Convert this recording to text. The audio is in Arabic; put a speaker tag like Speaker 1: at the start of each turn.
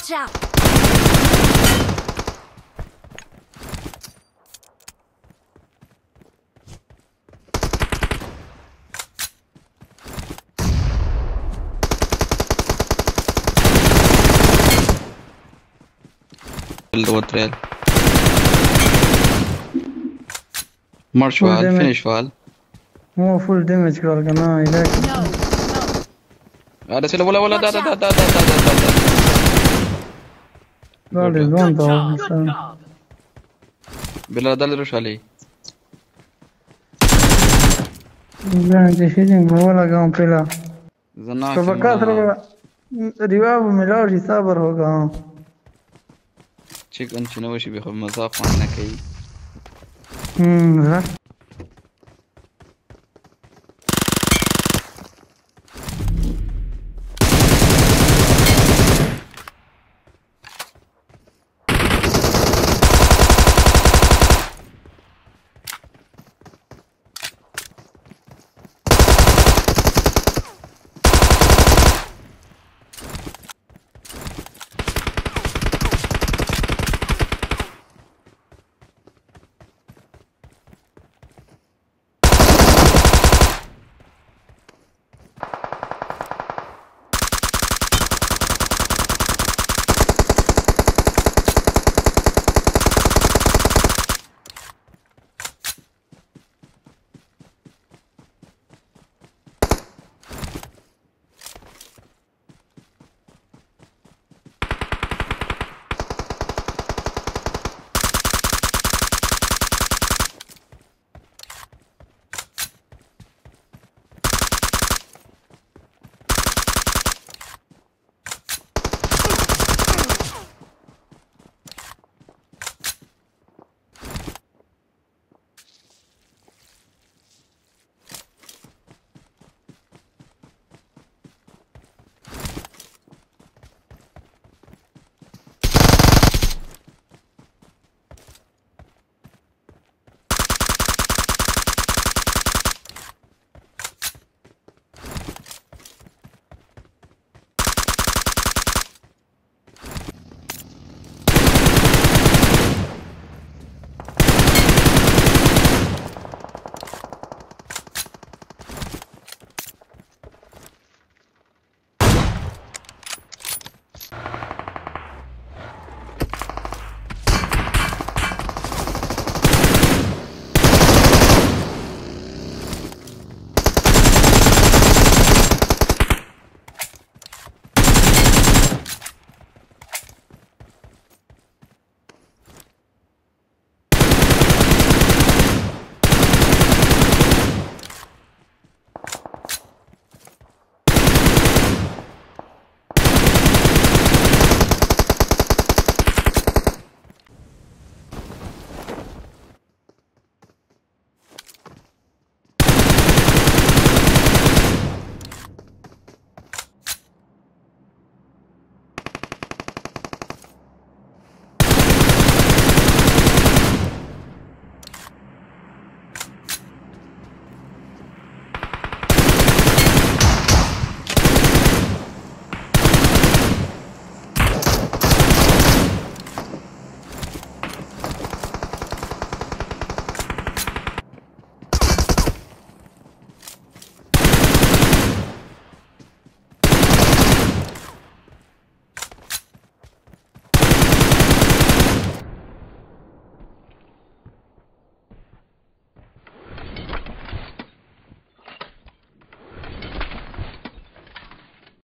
Speaker 1: Watch out!
Speaker 2: مارش
Speaker 3: damage.
Speaker 2: فينيش فال
Speaker 3: هو فول کنه علاج
Speaker 1: No, no.
Speaker 2: هذا سلا ولا ولا دا دا دا. دا دا دا دا دا
Speaker 3: دا
Speaker 4: Good That
Speaker 3: is
Speaker 4: one thousand
Speaker 2: seven. بلادل روش علی
Speaker 3: زنه چې شیدنګ مو لګاوم پیلا
Speaker 2: زنا
Speaker 3: که بکا سره ریواب ملاو شي صبر وکاو
Speaker 2: چیک ان چې نو شي به
Speaker 3: مزاق نه کوي هم